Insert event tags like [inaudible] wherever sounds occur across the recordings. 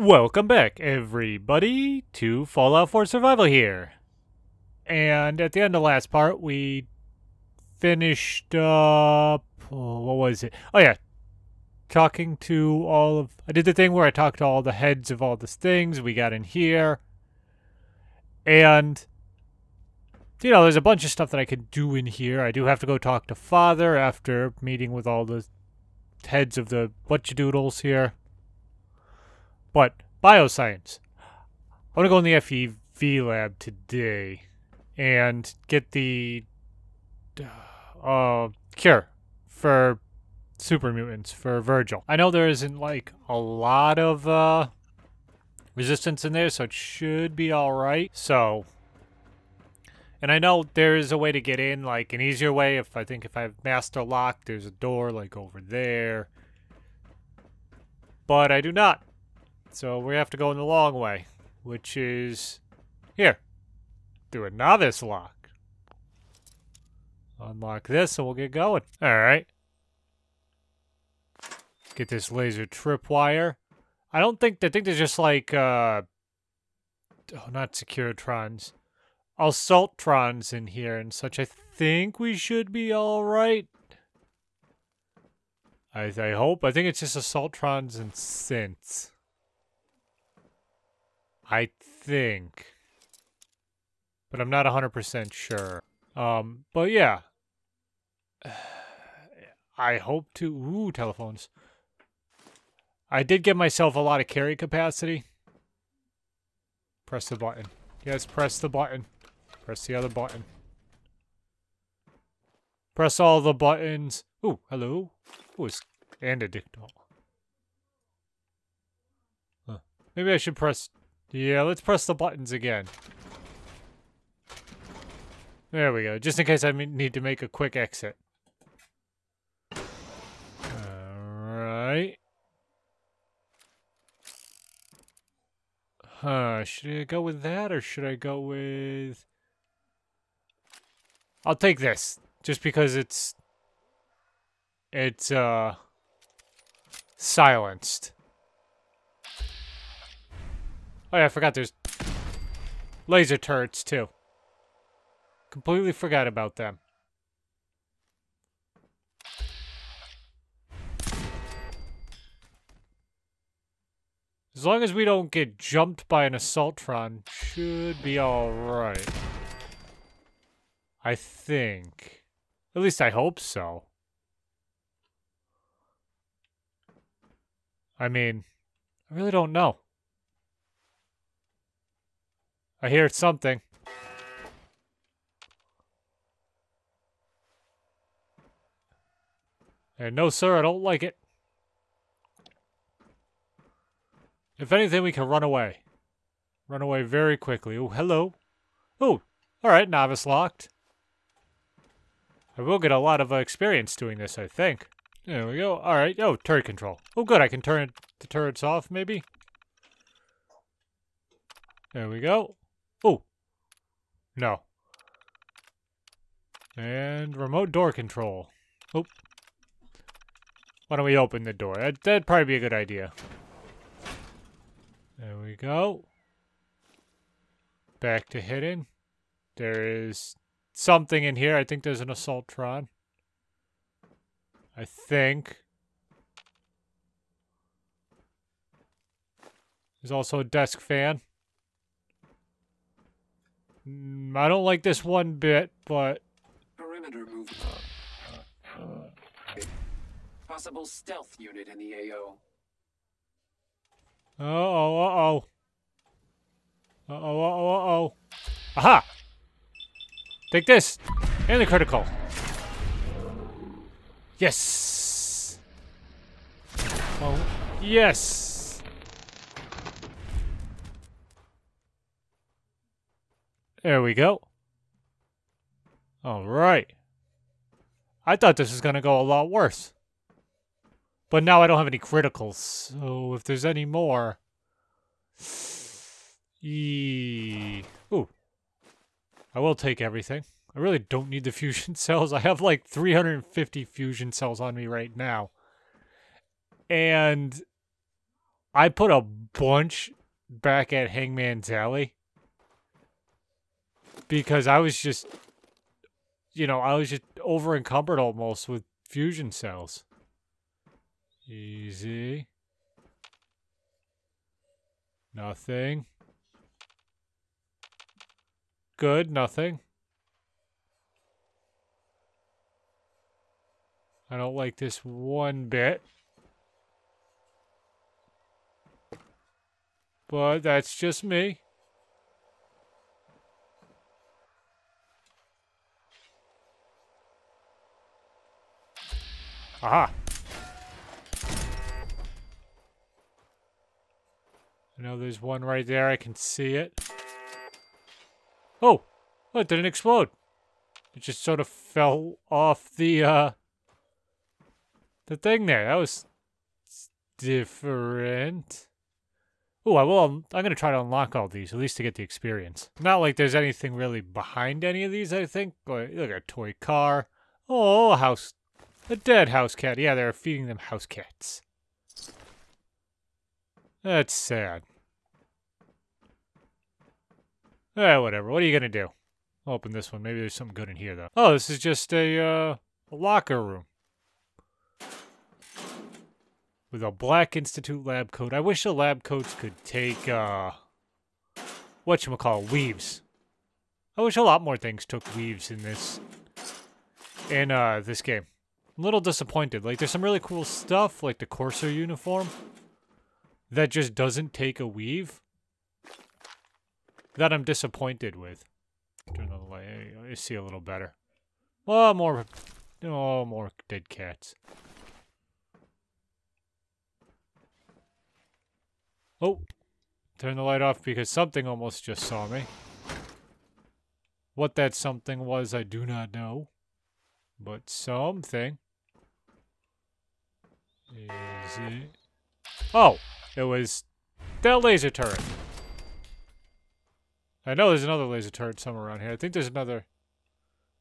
Welcome back, everybody, to Fallout 4 Survival here. And at the end of the last part, we finished up. Oh, what was it? Oh, yeah. Talking to all of. I did the thing where I talked to all the heads of all the things. We got in here. And. You know, there's a bunch of stuff that I could do in here. I do have to go talk to Father after meeting with all the heads of the whatchadoodles here. But bioscience. I want to go in the FEV lab today and get the uh, cure for super mutants for Virgil. I know there isn't like a lot of uh, resistance in there, so it should be all right. So, and I know there is a way to get in, like an easier way. If I think if I have master lock, there's a door like over there. But I do not. So we have to go in the long way, which is here. Do a novice lock. Unlock this and we'll get going. Alright. Get this laser tripwire. I don't think, I think there's just like, uh, oh, not Securitrons. Assaultrons in here and such. I think we should be alright. I, I hope. I think it's just Assaultrons and Synths. I think. But I'm not 100% sure. Um, but yeah. [sighs] I hope to... Ooh, telephones. I did give myself a lot of carry capacity. Press the button. Yes, press the button. Press the other button. Press all the buttons. Ooh, hello. Ooh, and a dictol. Huh. Maybe I should press yeah, let's press the buttons again. There we go, just in case I need to make a quick exit. Alright. Huh, should I go with that or should I go with... I'll take this, just because it's... It's, uh... Silenced. Oh yeah, I forgot there's laser turrets too. Completely forgot about them. As long as we don't get jumped by an Assaultron, should be alright. I think. At least I hope so. I mean, I really don't know. I hear something. And no, sir, I don't like it. If anything, we can run away. Run away very quickly. Oh, hello. Oh, alright, novice locked. I will get a lot of uh, experience doing this, I think. There we go. Alright, oh, turret control. Oh, good, I can turn the turrets off, maybe? There we go. Oh. No. And remote door control. Oh. Why don't we open the door? That, that'd probably be a good idea. There we go. Back to hidden. There is something in here. I think there's an Assaultron. I think. There's also a desk fan. Mm, I don't like this one bit, but... Perimeter movement. Possible stealth unit in the AO. Uh-oh, uh-oh. Uh-oh, uh-oh, uh-oh. Aha! Take this! And the critical. Yes! Oh, yes! There we go. All right. I thought this was going to go a lot worse. But now I don't have any criticals, so if there's any more... Eee. Ooh. I will take everything. I really don't need the fusion [laughs] cells. I have like 350 fusion cells on me right now. And I put a bunch back at Hangman's Alley because I was just, you know, I was just over encumbered almost with fusion cells. Easy. Nothing. Good, nothing. I don't like this one bit. But that's just me. Aha. I know there's one right there. I can see it. Oh! Oh, it didn't explode. It just sort of fell off the, uh... The thing there. That was different. Oh, I will. I'm going to try to unlock all these, at least to get the experience. Not like there's anything really behind any of these, I think. Like, look, a toy car. Oh, a house. A dead house cat. Yeah, they're feeding them house cats. That's sad. Eh, whatever. What are you gonna do? Open this one. Maybe there's something good in here, though. Oh, this is just a, uh, a locker room. With a Black Institute lab coat. I wish the lab coats could take, uh... Whatchamacallit, weaves. I wish a lot more things took weaves in this... In, uh, this game. I'm a little disappointed. Like, there's some really cool stuff, like the Courser uniform, that just doesn't take a weave. That I'm disappointed with. Turn the light. I see a little better. Oh, more... Oh, more dead cats. Oh, turn the light off because something almost just saw me. What that something was, I do not know. But something. Oh, it was that laser turret. I know there's another laser turret somewhere around here. I think there's another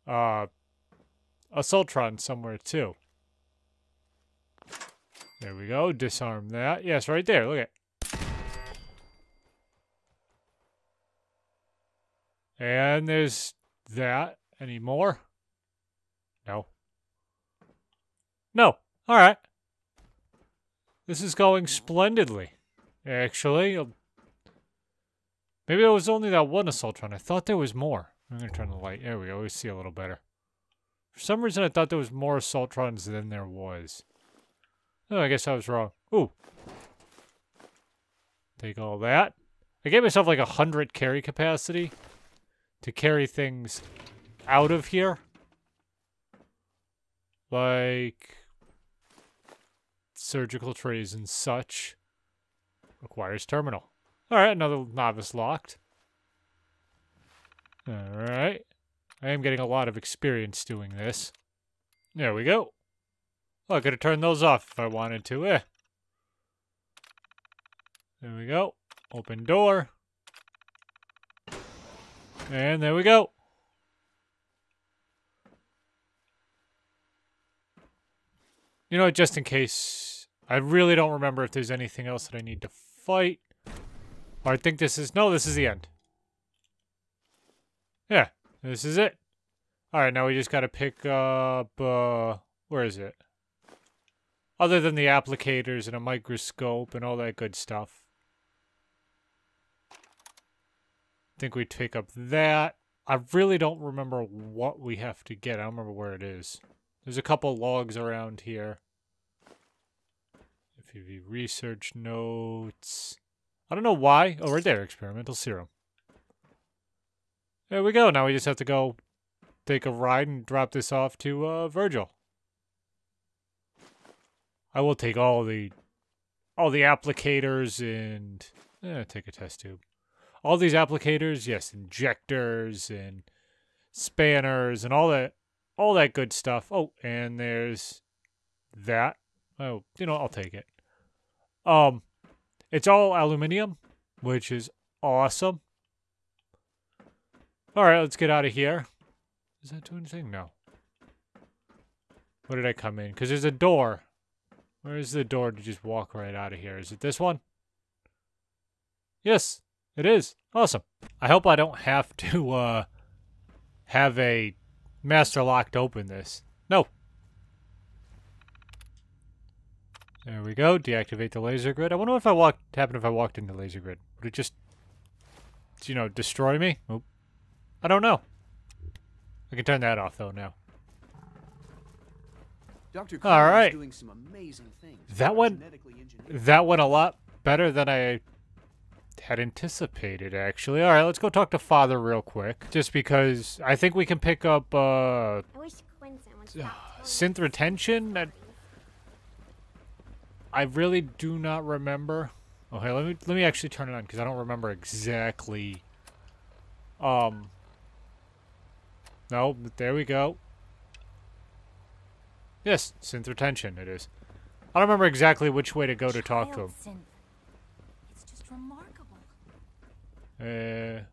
uh Assaultron somewhere too. There we go. Disarm that. Yes, right there. Look at And there's that. Any more? No. No. All right. This is going splendidly, actually. Maybe it was only that one Assaultron. I thought there was more. I'm going to turn the light. There we go. We see a little better. For some reason, I thought there was more Assaultrons than there was. Oh, I guess I was wrong. Ooh. Take all that. I gave myself like a hundred carry capacity to carry things out of here. Like surgical trays and such. Requires terminal. Alright, another novice locked. Alright. I am getting a lot of experience doing this. There we go. Oh, I could have turned those off if I wanted to. Eh. There we go. Open door. And there we go. You know, just in case, I really don't remember if there's anything else that I need to fight. Or I think this is, no, this is the end. Yeah, this is it. Alright, now we just gotta pick up, uh, where is it? Other than the applicators and a microscope and all that good stuff. I think we pick up that. I really don't remember what we have to get. I don't remember where it is. There's a couple logs around here. FEV research notes. I don't know why. Oh, right there. Experimental serum. There we go. Now we just have to go take a ride and drop this off to uh, Virgil. I will take all the all the applicators and eh, take a test tube all these applicators, yes, injectors and spanners and all that all that good stuff. Oh, and there's that. Oh, you know, I'll take it. Um it's all aluminium, which is awesome. All right, let's get out of here. Does that do anything? No. Where did I come in? Because there's a door. Where is the door to just walk right out of here? Is it this one? Yes, it is. Awesome. I hope I don't have to uh have a master lock to open this. No. There we go. Deactivate the laser grid. I wonder if I walked happened if I walked into the laser grid. Would it just you know, destroy me? Oop. I don't know. I can turn that off though now. Dr. All right. doing some amazing things. That with one- That went a lot better than I had anticipated, actually. All right, let's go talk to Father real quick. Just because I think we can pick up uh, I wish Quinton would stop [sighs] synth retention. I, I really do not remember. Okay, let me let me actually turn it on because I don't remember exactly. Um. No, but there we go. Yes, synth retention. It is. I don't remember exactly which way to go to talk to him. Synth. It's just remarkable. Uh,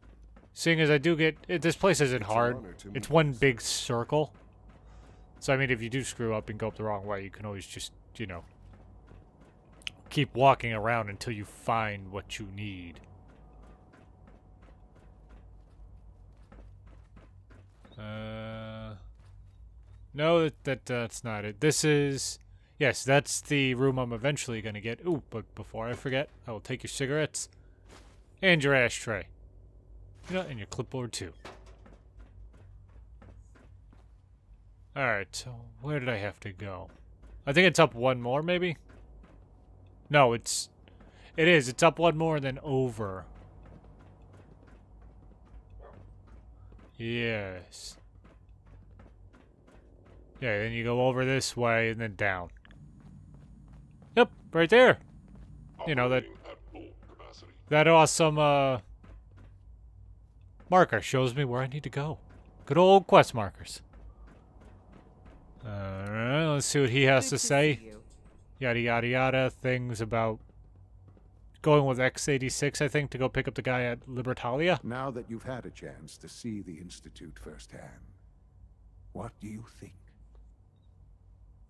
seeing as I do get it, this place isn't hard. It's one big circle. So I mean, if you do screw up and go up the wrong way, you can always just you know keep walking around until you find what you need. Uh, no, that, that that's not it. This is yes, that's the room I'm eventually gonna get. Ooh, but before I forget, I will take your cigarettes and your ashtray. You know, and your clipboard too. Alright, so where did I have to go? I think it's up one more, maybe? No, it's... It is, it's up one more than over. Yes. Yeah, then you go over this way and then down. Yep, right there. You know, that that awesome uh marker shows me where I need to go. Good old quest markers. Alright, let's see what he has to say. Yada yada yada. Things about going with X86, I think, to go pick up the guy at Libertalia. Now that you've had a chance to see the Institute firsthand, what do you think?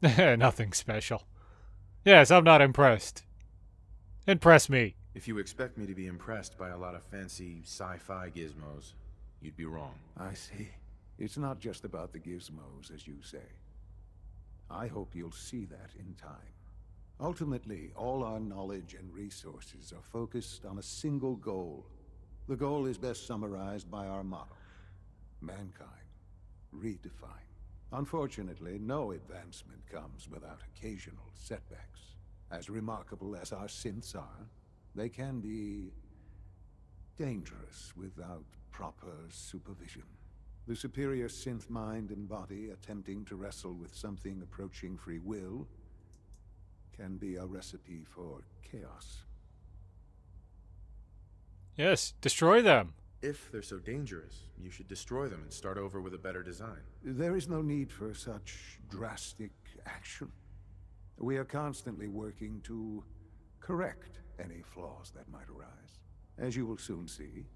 [laughs] Nothing special. Yes, I'm not impressed. Impress me. If you expect me to be impressed by a lot of fancy sci-fi gizmos, you'd be wrong. I see. It's not just about the gizmos, as you say. I hope you'll see that in time. Ultimately, all our knowledge and resources are focused on a single goal. The goal is best summarized by our motto mankind, redefine. Unfortunately, no advancement comes without occasional setbacks. As remarkable as our synths are, they can be dangerous without proper supervision. The superior synth mind and body attempting to wrestle with something approaching free will can be a recipe for chaos. Yes, destroy them. If they're so dangerous, you should destroy them and start over with a better design. There is no need for such drastic action. We are constantly working to correct any flaws that might arise. As you will soon see,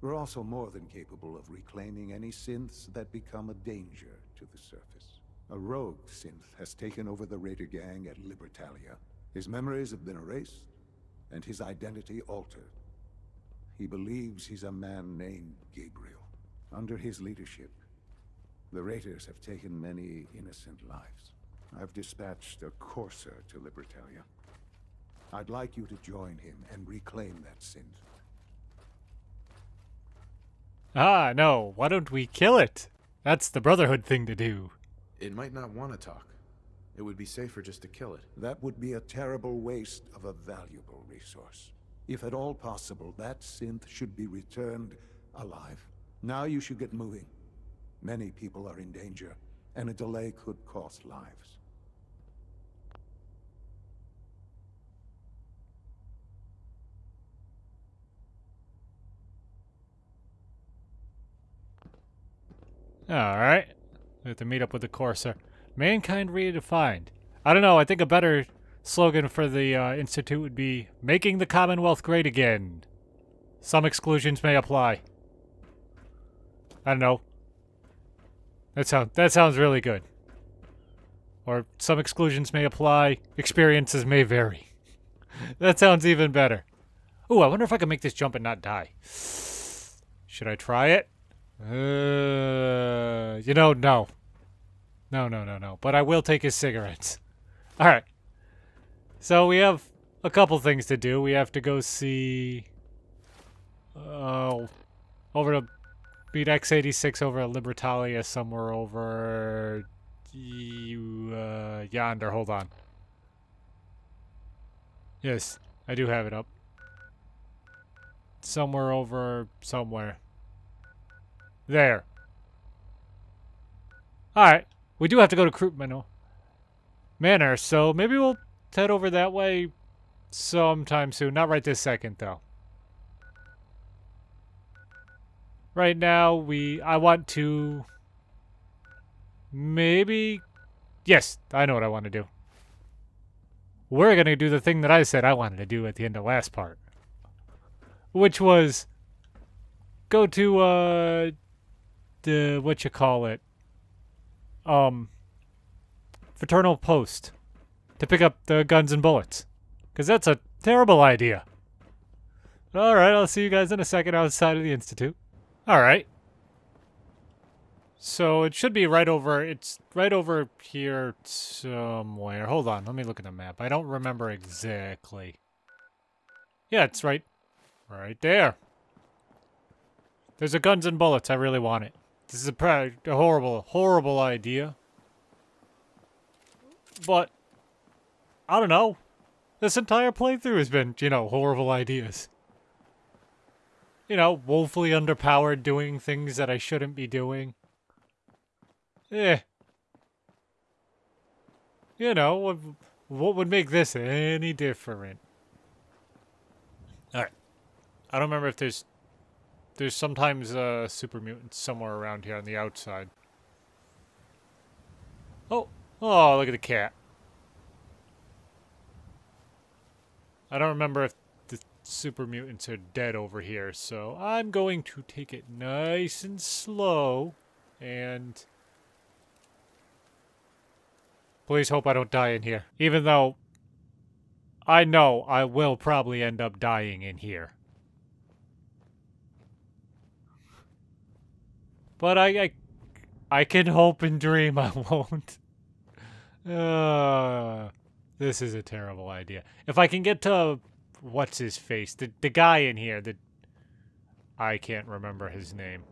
we're also more than capable of reclaiming any synths that become a danger to the surface. A rogue synth has taken over the Raider gang at Libertalia. His memories have been erased, and his identity altered. He believes he's a man named Gabriel. Under his leadership, the Raiders have taken many innocent lives. I've dispatched a courser to Libertalia. I'd like you to join him and reclaim that synth. Ah, no, why don't we kill it? That's the Brotherhood thing to do. It might not want to talk. It would be safer just to kill it. That would be a terrible waste of a valuable resource. If at all possible, that synth should be returned alive. Now you should get moving. Many people are in danger, and a delay could cost lives. Alright. We have to meet up with the Courser. Mankind redefined. I don't know, I think a better slogan for the uh, Institute would be Making the Commonwealth Great Again. Some exclusions may apply. I don't know. That, sound, that sounds really good. Or some exclusions may apply, experiences may vary. [laughs] that sounds even better. Ooh, I wonder if I can make this jump and not die. Should I try it? Uh, you know, no. No, no, no, no. But I will take his cigarettes. [laughs] All right. So we have a couple things to do. We have to go see. Oh, over to beat X86 over at Libertalia somewhere over uh, yonder. Hold on. Yes, I do have it up. Somewhere over somewhere. There. Alright. We do have to go to Krootman Manor, so maybe we'll head over that way sometime soon. Not right this second, though. Right now, we... I want to... Maybe... Yes, I know what I want to do. We're going to do the thing that I said I wanted to do at the end of last part. Which was... Go to, uh... The... What you call it? Um... Fraternal Post. To pick up the guns and bullets. Because that's a terrible idea. Alright, I'll see you guys in a second outside of the Institute. Alright. So it should be right over, it's right over here somewhere. Hold on, let me look at the map. I don't remember exactly. Yeah, it's right, right there. There's a guns and bullets. I really want it. This is a, a horrible, horrible idea. But, I don't know. This entire playthrough has been, you know, horrible ideas you know, woefully underpowered doing things that I shouldn't be doing. Eh. You know, what, what would make this any different? Alright. I don't remember if there's... There's sometimes a super mutant somewhere around here on the outside. Oh! Oh, look at the cat. I don't remember if the super mutants are dead over here, so I'm going to take it nice and slow, and please hope I don't die in here. Even though I know I will probably end up dying in here. But I, I, I can hope and dream I [laughs] won't. Uh, this is a terrible idea. If I can get to what's his face? The the guy in here that I can't remember his name.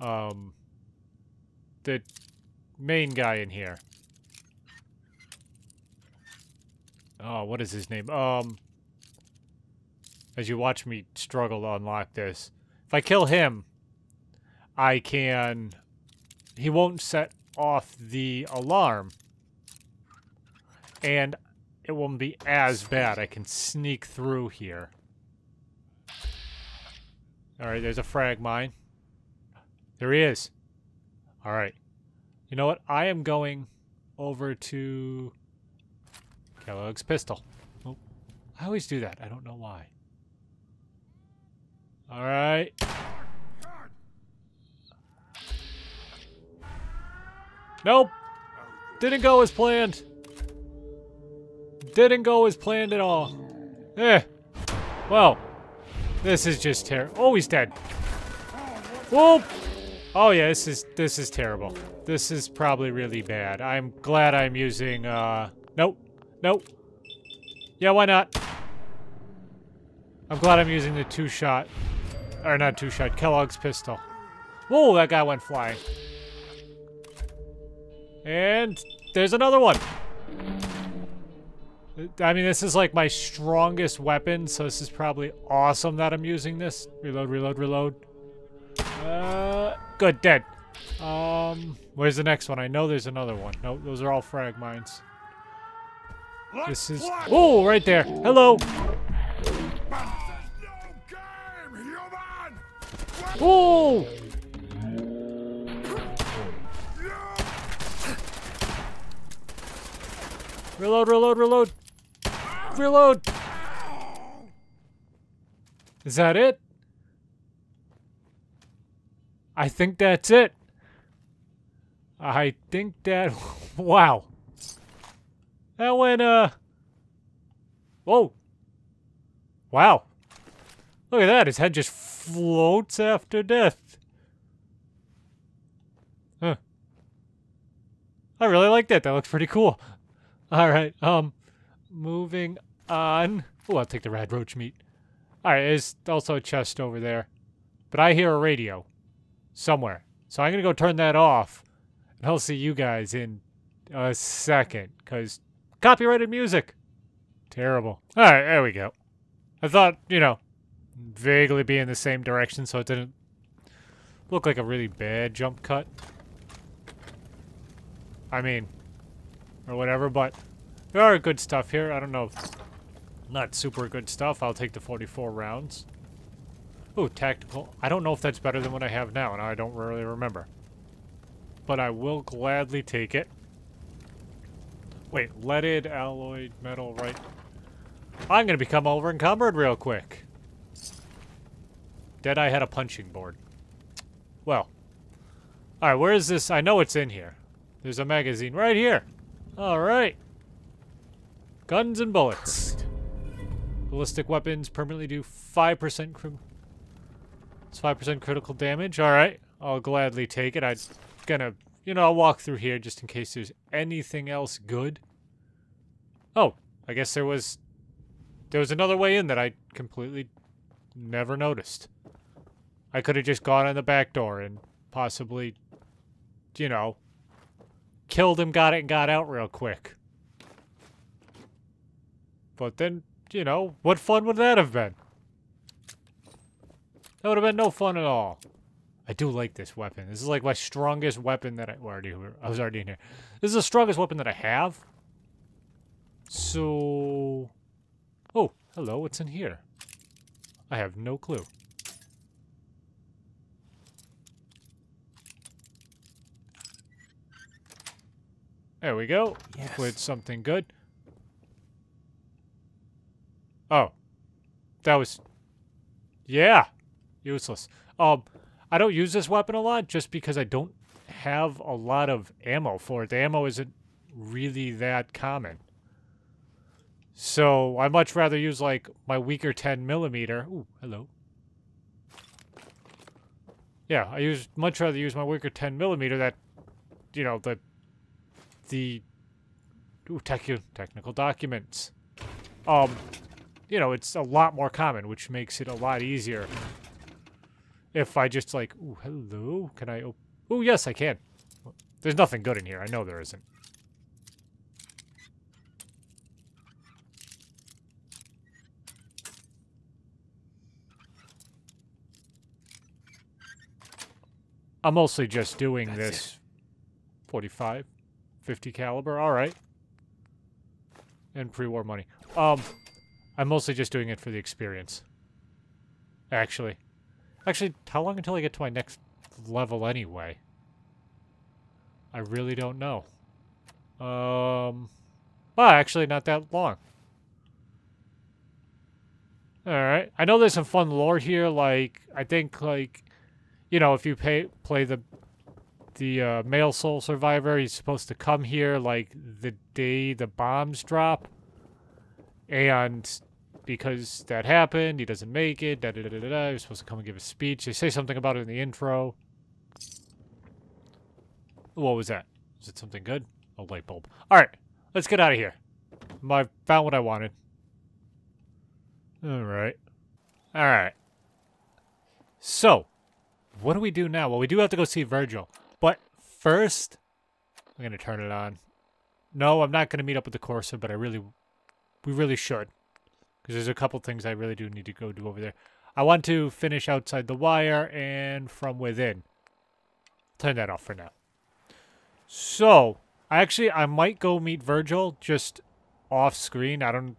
Um the main guy in here. Oh, what is his name? Um as you watch me struggle to unlock this. If I kill him, I can he won't set off the alarm. And it won't be as bad. I can sneak through here. Alright, there's a frag mine. There he is. Alright. You know what? I am going over to Kellogg's pistol. Oh, I always do that. I don't know why. Alright. Nope. Didn't go as planned. Didn't go as planned at all. Eh. Well, this is just terrible. Oh, he's dead. Whoop! Oh yeah, this is this is terrible. This is probably really bad. I'm glad I'm using uh nope. Nope. Yeah, why not? I'm glad I'm using the two-shot or not two-shot, Kellogg's pistol. Whoa, that guy went flying. And there's another one. I mean, this is like my strongest weapon, so this is probably awesome that I'm using this. Reload, reload, reload. Uh, good, dead. Um, where's the next one? I know there's another one. No, those are all frag mines. This is... Oh, right there. Hello. Oh! Reload, reload, reload. Reload! Is that it? I think that's it. I think that... [laughs] Wow. That went, uh... Whoa. Wow. Look at that. His head just floats after death. Huh. I really like that. That looks pretty cool. All right. Um, moving on. Oh, I'll take the rad roach meat. All right. There's also a chest over there, but I hear a radio somewhere, so I'm gonna go turn that off, and I'll see you guys in a second. Cause copyrighted music. Terrible. All right. There we go. I thought, you know, vaguely be in the same direction so it didn't look like a really bad jump cut. I mean, or whatever, but there are good stuff here. I don't know if not super good stuff. I'll take the 44 rounds. Ooh, tactical. I don't know if that's better than what I have now, and I don't really remember. But I will gladly take it. Wait, leaded, alloyed, metal, right? I'm gonna become over encumbered real quick. Deadeye had a punching board. Well. Alright, where is this? I know it's in here. There's a magazine right here. Alright. Guns and bullets. Ballistic weapons permanently do 5% crim it's 5% critical damage. Alright. I'll gladly take it. I'm gonna, you know, I'll walk through here just in case there's anything else good. Oh, I guess there was there was another way in that I completely never noticed. I could have just gone in the back door and possibly, you know, killed him, got it, and got out real quick. But then, you know, what fun would that have been? That would have been no fun at all. I do like this weapon. This is like my strongest weapon that I already I was already in here. This is the strongest weapon that I have. So Oh, hello, what's in here? I have no clue. There we go. Yes. With something good. Oh. That was... Yeah. Useless. Um, I don't use this weapon a lot just because I don't have a lot of ammo for it. The ammo isn't really that common. So I much rather use like my weaker 10 millimeter. Ooh, hello. Yeah, I use much rather use my weaker 10 millimeter that, you know, the the ooh, tech, technical documents. Um, you know, it's a lot more common, which makes it a lot easier. If I just like, ooh, hello, can I? Oh, yes, I can. There's nothing good in here. I know there isn't. I'm mostly just doing That's this 45, 50 caliber. All right. And pre-war money. Um, I'm mostly just doing it for the experience. Actually. Actually, how long until I get to my next level anyway? I really don't know. Um, well, actually not that long. Alright. I know there's some fun lore here, like, I think, like, you know, if you pay, play the the uh, male sole survivor, he's supposed to come here like the day the bombs drop, and because that happened, he doesn't make it. Da da da da da. He's supposed to come and give a speech. They say something about it in the intro. What was that? Is it something good? A light bulb. All right, let's get out of here. I found what I wanted. All right. All right. So, what do we do now? Well, we do have to go see Virgil. But first, I'm going to turn it on. No, I'm not going to meet up with the Courser, but I really, we really should. Because there's a couple things I really do need to go do over there. I want to finish outside the wire and from within. Turn that off for now. So, I actually, I might go meet Virgil just off screen. I don't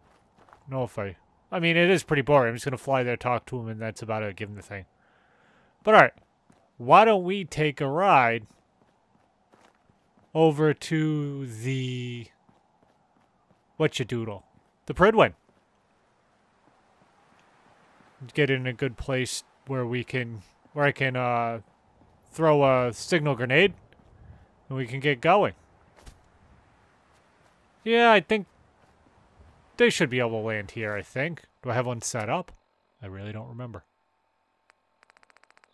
know if I, I mean, it is pretty boring. I'm just going to fly there, talk to him, and that's about it. Give him the thing. But alright, why don't we take a ride over to the what you doodle, the Prydwen. Get in a good place where we can, where I can uh, throw a signal grenade, and we can get going. Yeah, I think they should be able to land here. I think Do I have one set up? I really don't remember.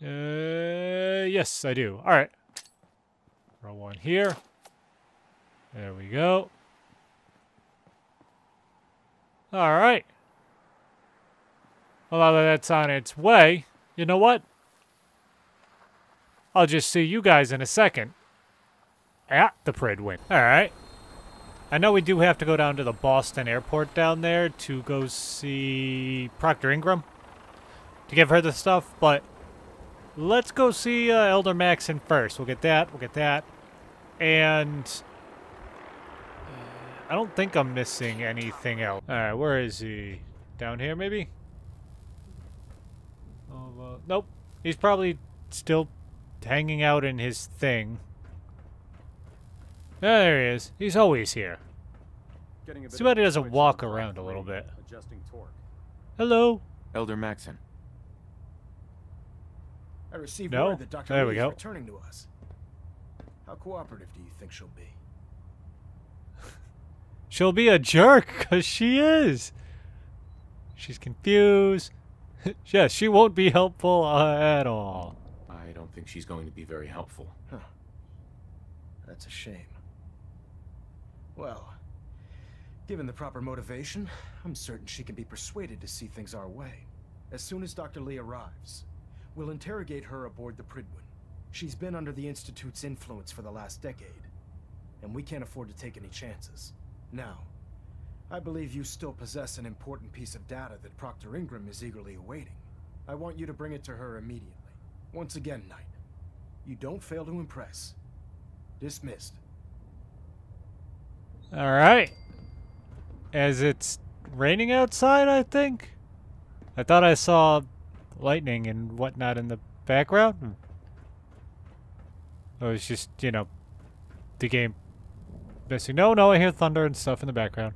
Uh, yes, I do. All right. Throw one here. There we go. All right. Well, now that that's on its way, you know what? I'll just see you guys in a second at the Prydwen. All right. I know we do have to go down to the Boston airport down there to go see Proctor Ingram to give her the stuff, but let's go see uh, Elder Maxon first. We'll get that. We'll get that. And uh, I don't think I'm missing anything else. All right, where is he? Down here, maybe? Oh, uh, nope. He's probably still hanging out in his thing. Ah, there he is. He's always here. Getting a bit Too bad he doesn't walk around a little bit. Adjusting torque. Hello. Elder Maxon. I received No? word that Dr. There we is go. returning to us. How cooperative do you think she'll be? [laughs] She'll be a jerk, because she is. She's confused. [laughs] yes, she won't be helpful uh, at all. I don't think she's going to be very helpful. That's a shame. Well, given the proper motivation, I'm certain she can be persuaded to see things our way. As soon as Dr. Li arrives, we'll interrogate her aboard the Prydwen. She's been under the Institute's influence for the last decade, and we can't afford to take any chances. Now, I believe you still possess an important piece of data that Proctor Ingram is eagerly awaiting. I want you to bring it to her immediately. Once again, Knight, you don't fail to impress. Dismissed. All right. As it's raining outside, I think. I thought I saw lightning and whatnot in the background. Oh, it's just, you know, the game missing. No, no, I hear thunder and stuff in the background.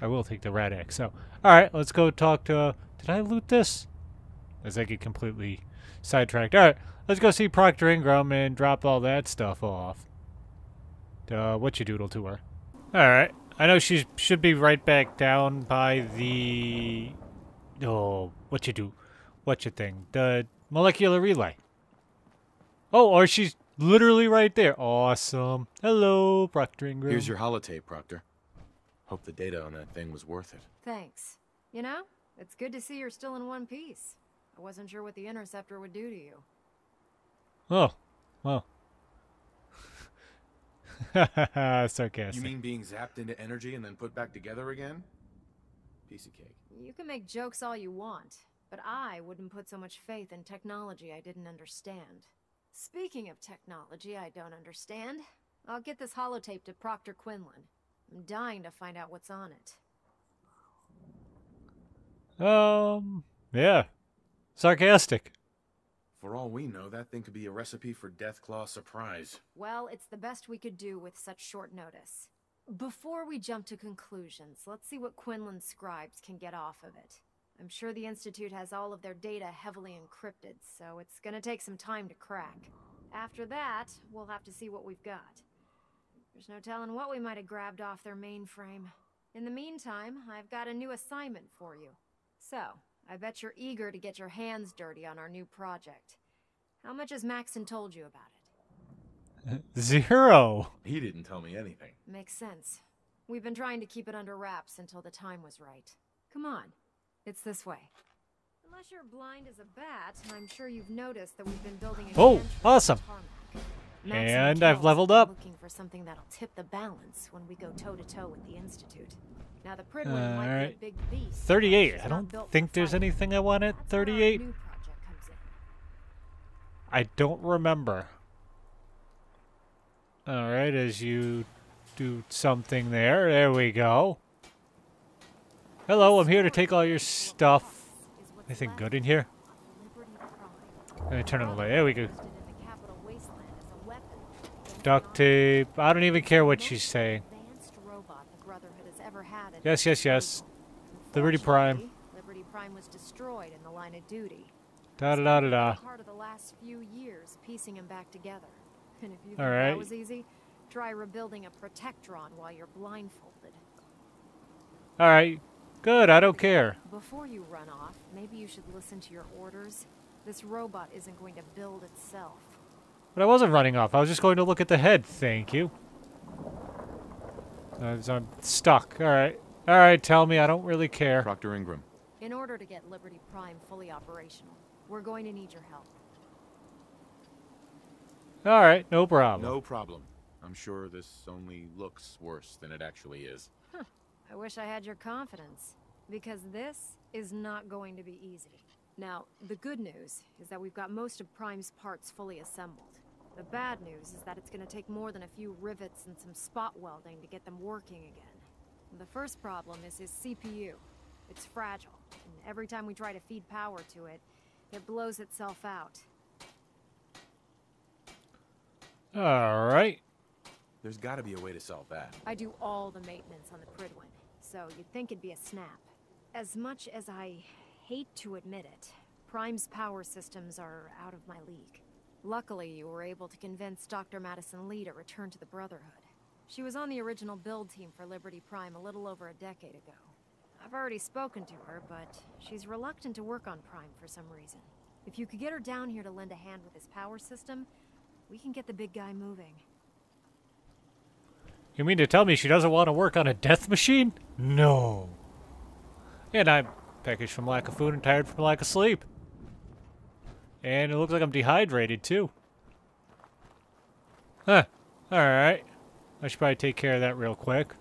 I will take the Rad-X. So, all right, let's go talk to. Did I loot this? As I get completely sidetracked. All right, let's go see Proctor Ingram and drop all that stuff off. Uh, what you doodle to her? All right, I know she should be right back down by the. Oh, what you do? What you thing? The molecular relay. Oh, or she's literally right there. Awesome. Hello, Proctor Ingram. Here's your holotape, Proctor. Hope the data on that thing was worth it. Thanks. You know, it's good to see you're still in one piece. I wasn't sure what the interceptor would do to you. Oh, well. [laughs] Sarcastic. You mean being zapped into energy and then put back together again? Piece of cake. You can make jokes all you want, but I wouldn't put so much faith in technology I didn't understand. Speaking of technology I don't understand, I'll get this holotape to Proctor Quinlan. I'm dying to find out what's on it. Um, yeah. Sarcastic. For all we know, that thing could be a recipe for Deathclaw surprise. Well, it's the best we could do with such short notice. Before we jump to conclusions, let's see what Quinlan's scribes can get off of it. I'm sure the Institute has all of their data heavily encrypted, so it's gonna take some time to crack. After that, we'll have to see what we've got. There's no telling what we might have grabbed off their mainframe. In the meantime, I've got a new assignment for you. So, I bet you're eager to get your hands dirty on our new project. How much has Maxon told you about it? [laughs] Zero. He didn't tell me anything. Makes sense. We've been trying to keep it under wraps until the time was right. Come on. It's this way. Unless you're blind as a bat, I'm sure you've noticed that we've been building a Oh, awesome. on the tarmac. Maxon And I've leveled up. Looking for something that'll tip the balance when we go toe to toe with the institute. Now the Prydwen might be a Alright. big beast. 38. I don't think there's fighting. anything I want at That's where our 38. new project comes in. I don't remember. Alright, as you do something there. There we go. Hello, I'm here to take all your stuff. Anything good in here? of Liberty Prime. Let me turn on the light. There we go. Posted in the Capital Wasteland as a weapon. Duct tape. I don't even care what she's saying. Advanced robot the Brotherhood has ever had at Yes, yes, yes. Liberty Prime. Liberty Prime was destroyed in the line of duty. Da da da da da. Part of the last few years piecing him back together. And if you think Alright. that was easy, try rebuilding a Protectron while you're blindfolded. Alright. Good, I don't care. Before you run off, maybe you should listen to your orders. This robot isn't going to build itself. But I wasn't running off. I was just going to look at the head. Thank you. I was- I'm stuck. All right. All right, tell me. I don't really care. Dr. Ingram. In order to get Liberty Prime fully operational, we're going to need your help. All right, no problem. No problem. I'm sure this only looks worse than it actually is. I wish I had your confidence, because this is not going to be easy. Now, the good news is that we've got most of Prime's parts fully assembled. The bad news is that it's going to take more than a few rivets and some spot welding to get them working again. The first problem is his CPU. It's fragile, and every time we try to feed power to it, it blows itself out. All right. There's got to be a way to solve that. I do all the maintenance on the Prydwen, so you'd think it'd be a snap. As much as I hate to admit it, Prime's power systems are out of my league. Luckily, you were able to convince Dr. Madison Li to return to the Brotherhood. She was on the original build team for Liberty Prime a little over a decade ago. I've already spoken to her, but she's reluctant to work on Prime for some reason. If you could get her down here to lend a hand with his power system, we can get the big guy moving. You mean to tell me she doesn't want to work on a death machine? No. And I'm peckish from lack of food and tired from lack of sleep. And it looks like I'm dehydrated too. Huh. Alright. I should probably take care of that real quick.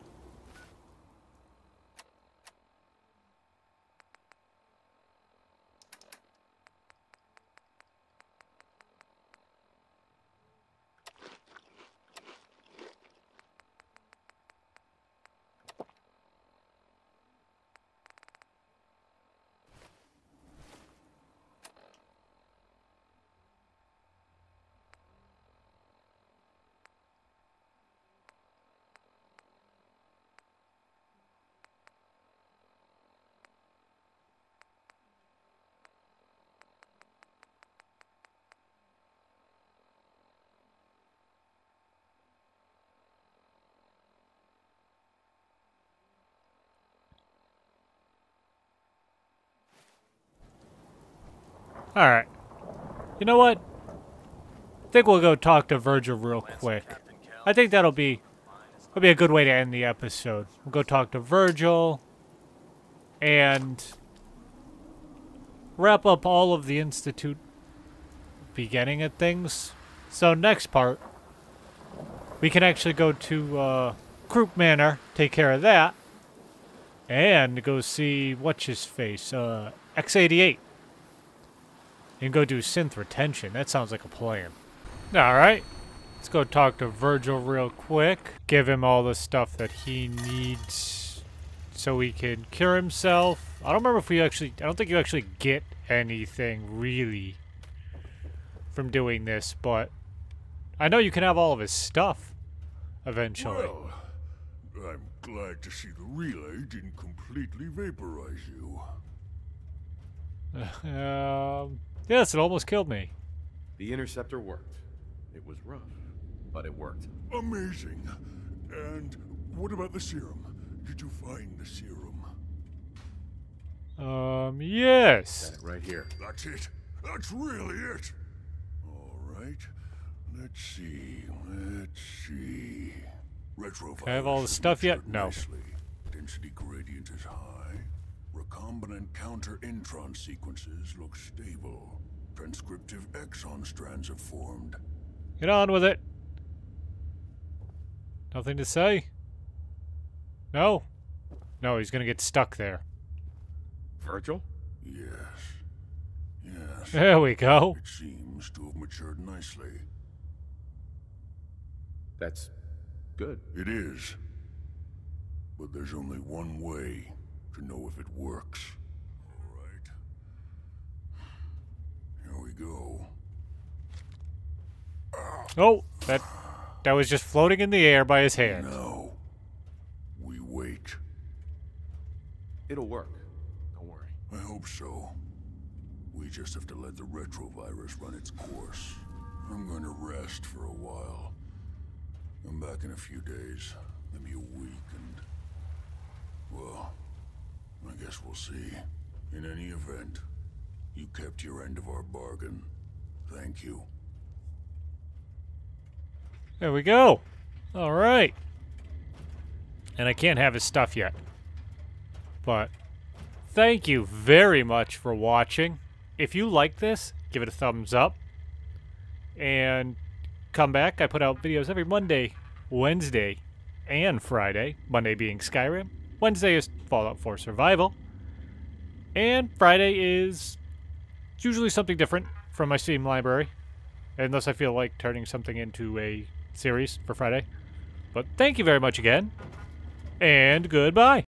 Alright. You know what? I think we'll go talk to Virgil real quick. I think that'll be that'll be a good way to end the episode. We'll go talk to Virgil and wrap up all of the Institute beginning of things. So next part, we can actually go to uh, Croup Manor, take care of that, and go see what's his face, uh, X88 and go do synth retention. That sounds like a plan. Alright. Let's go talk to Virgil real quick. Give him all the stuff that he needs so he can cure himself. I don't remember if we actually... I don't think you actually get anything, really, from doing this, but... I know you can have all of his stuff, eventually. Well, I'm glad to see the relay didn't completely vaporize you. [laughs] um, yes, it almost killed me. The interceptor worked. It was rough, but it worked. Amazing. And what about the serum? Did you find the serum? Um, yes. Got it right here. That's it. That's really it. All right. Let's see. Let's see. Retro. Can I have all the stuff yet? No. Nicely. Density gradient is high. Recombinant counter intron sequences look stable. Transcriptive exon strands have formed. Get on with it. Nothing to say? No? No, he's gonna get stuck there. Virgil? Yes. Yes. There we go. It seems to have matured nicely. That's good. It is. But there's only one way to know if it works. All right. Here we go. Oh, that that was just floating in the air by his hand. No. we wait. It'll work. Don't worry. I hope so. We just have to let the retrovirus run its course. I'm going to rest for a while. I'm back in a few days, maybe a week, and... Well, I guess we'll see. In any event, you kept your end of our bargain. Thank you. There we go. All right. And I can't have his stuff yet. But thank you very much for watching. If you like this, give it a thumbs up. And come back. I put out videos every Monday, Wednesday, and Friday. Monday being Skyrim. Wednesday is Fallout 4 Survival. And Friday is usually something different from my Steam library. Unless I feel like turning something into a series for Friday. But thank you very much again. And goodbye.